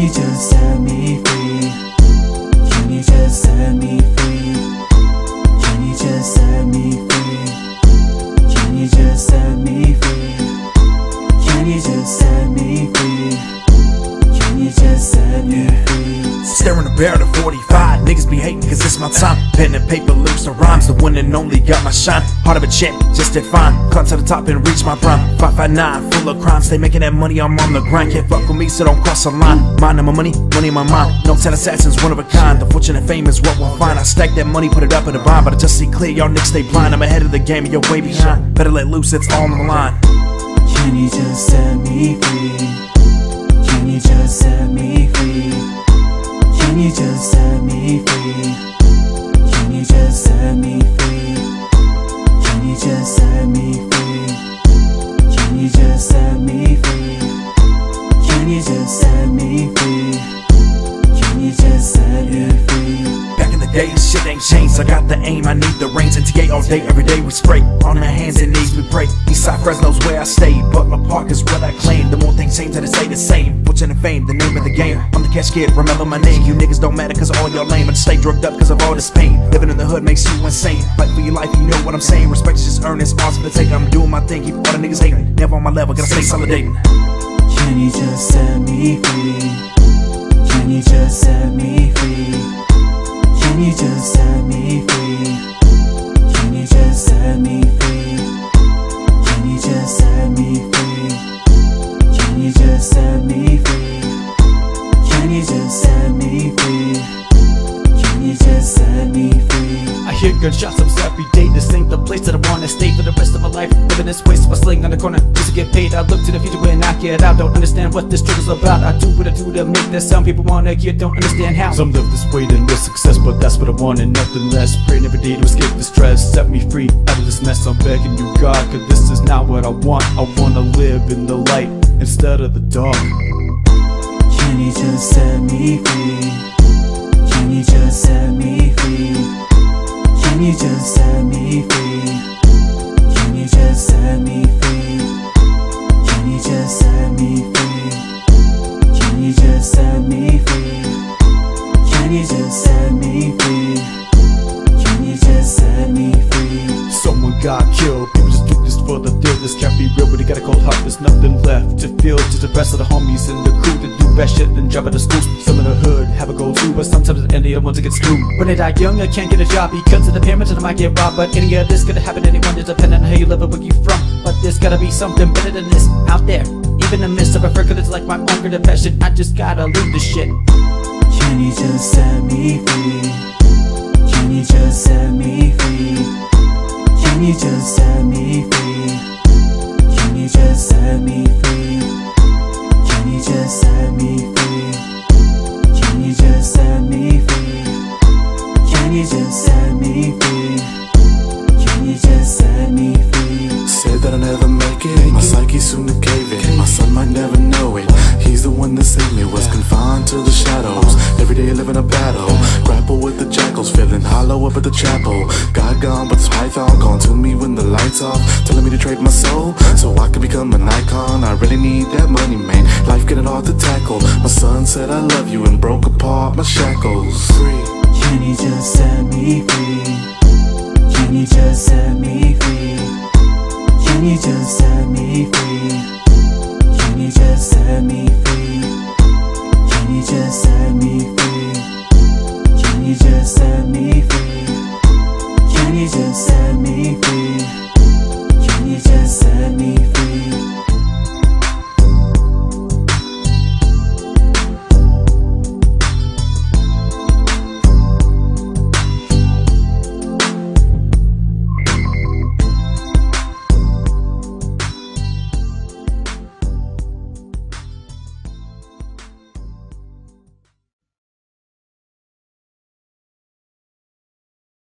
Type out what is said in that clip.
you just set me free? Can you just set me free? Can you just set me free? Can you just set me free? Bear at 45. Niggas be hating cause it's my time. Pen and paper, lyrics and rhymes. The one and only got my shine. Heart of a champ, just did fine. Climb to the top and reach my prime. 559, full of crime. Stay making that money, I'm on the grind. Can't fuck with me, so don't cross the line. Mind on my money, money in my mind. No 10 assassins, one of a kind. The fortune and fame is what we'll find. I stack that money, put it up in a bond. But I just see clear, y'all niggas stay blind. I'm ahead of the game and you're way behind. Better let loose, it's all on the line. Can you just set me free? Can you just set me free? Back in the day, shit ain't changed. I got the aim, I need the reins. NTA all day, every day we spray. On our hands and knees we pray. Eastside Fresno's where I stay. Butler Park is what I claim. The more things change, that it stay the same. Fortune and fame, the name of the game. I'm the cash kid, remember my name. You niggas don't matter cause all y'all lame. I just stay drugged up cause of all this pain. Living in the hood makes you insane. Fight for your life, you know what I'm saying. Respect is just earned, it's ours the take. I'm doing my thing, keep all the niggas hating. Never on my level, gotta stay solidating. Can you just set me free? Can you just free? I hear gunshots almost every day. This ain't the place that I wanna stay for the rest of my life. Living this way, so I sling on the corner just to get paid. I look to the future when I get out. Don't understand what this struggle's about. I do what I do to make this sound. People wanna hear, don't understand how. Some live this way, then with success, but that's what I want and nothing less. Praying every day to escape the stress. Set me free out of this mess. I'm begging you, God, cause this is not what I want. I wanna live in the light instead of the dark. Can you just set me free? Got killed. People just do this for the thrill. This can't be real, but they got a cold heart. There's nothing left to feel. Just the rest of the homies in the crew that do best shit and drop out of school. Some in the hood have a goal too, but sometimes the only ones that get screwed. When they die young, I can't get a job because of the parents and I might get robbed. But any of this could happen to anyone, just depending on how you live and where you from. But there's gotta be something better than this out there. Even in the midst of a freak that's like my hunger depression, I just gotta leave this shit. Can you just set me free? Can you just set me free? Can you just set me free? Can you just set me free? Can you just set me free? Can you just set me free? Can you just set me free? Said that I'll never make it. My psyche soon to cave in. My son might never know it. He's the one that saved me. Was confined to the shadows. Every day living a battle. Feeling hollow up at the chapel. God gone, but this python gone to me when the lights off. Telling me to trade my soul so I can become an icon. I really need that money, man. Life getting hard to tackle. My son said I love you and broke apart my shackles. Free. Can you just set me free? Can you just